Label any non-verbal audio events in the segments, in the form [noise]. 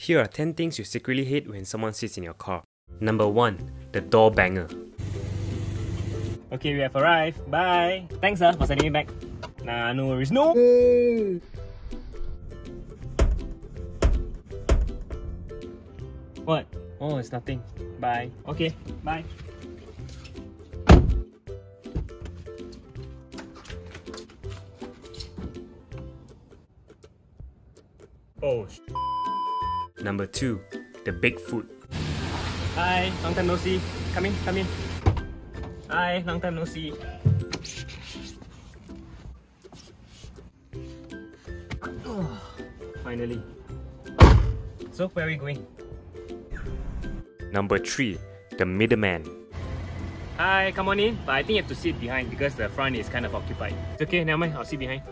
Here are 10 things you secretly hate when someone sits in your car. Number 1. The door banger. Okay, we have arrived. Bye. Thanks ah for sending me back. Nah, no worries. No! What? Oh, it's nothing. Bye. Okay, bye. Oh, Number 2. The Bigfoot. Hi, long time no see. Come in, come in. Hi, long time no see. [sighs] Finally. So, where are we going? Number 3. The Middleman. Hi, come on in. But I think you have to sit behind because the front is kind of occupied. It's okay, never mind. I'll sit behind.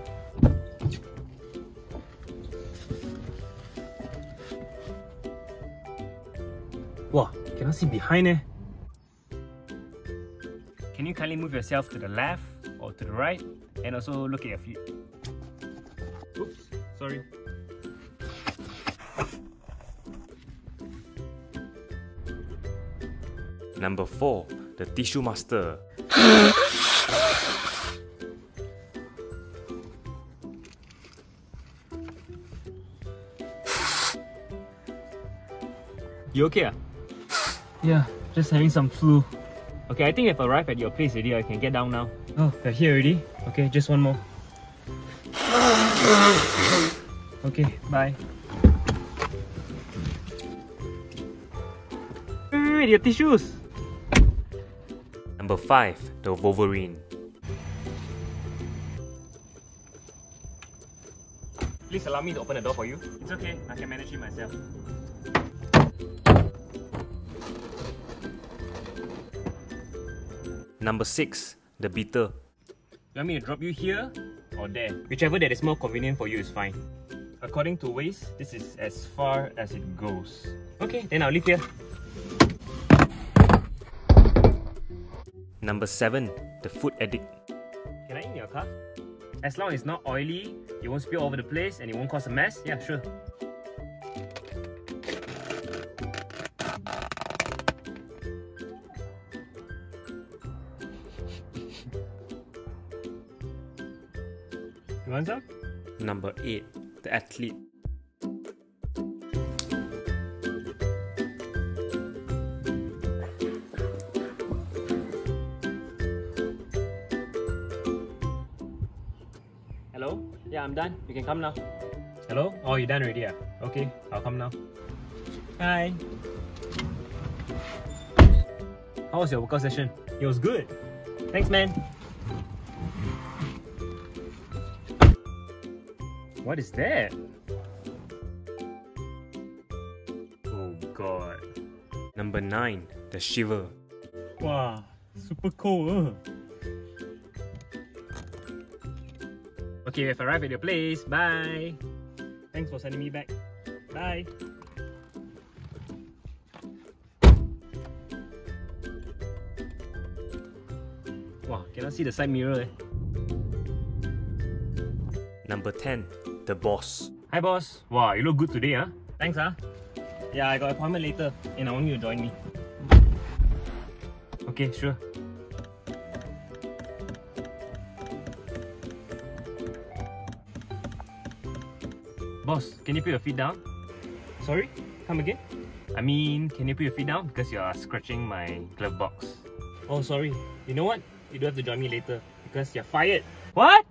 Wow, cannot see behind eh. Can you kindly move yourself to the left or to the right and also look at your feet? Oops, sorry. Number 4. The Tissue Master. You okay? Ah? Yeah, just having some flu. Okay, I think I've arrived at your place already. I can get down now. Oh, you're here already? Okay, just one more. Okay, bye. Wait, wait, wait, your tissues! Number 5. The Wolverine. Please allow me to open the door for you. It's okay, I can manage it myself. Number 6. The Beater. You want me to drop you here or there? Whichever that is more convenient for you is fine. According to Waze, this is as far as it goes. Okay, then I'll leave here. Number 7. The Food Addict. Can I eat in your car? As long as it's not oily, it won't spill over the place, and it won't cause a mess, yeah, sure. You want some? Number 8. The Athlete. Hello? Yeah, I'm done. You can come now. Hello? Oh, you're done already? Ah? Okay, I'll come now. Hi. How was your workout session? It was good. Thanks, man. What is that? Oh god. Number 9. The Shiver. Wow, super cool. Huh? Okay, we've arrived at your place. Bye. Thanks for sending me back. Bye. Wow, cannot see the side mirror. Eh? Number 10. The Boss. Hi, boss. Wow, you look good today, huh? Thanks, huh? Yeah, I got appointment later, and I want you to join me. Okay, sure. Boss, can you put your feet down? Sorry? Come again? I mean, can you put your feet down? Because you are scratching my glove box. Oh, sorry. You know what? You don't have to join me later because you're fired. What?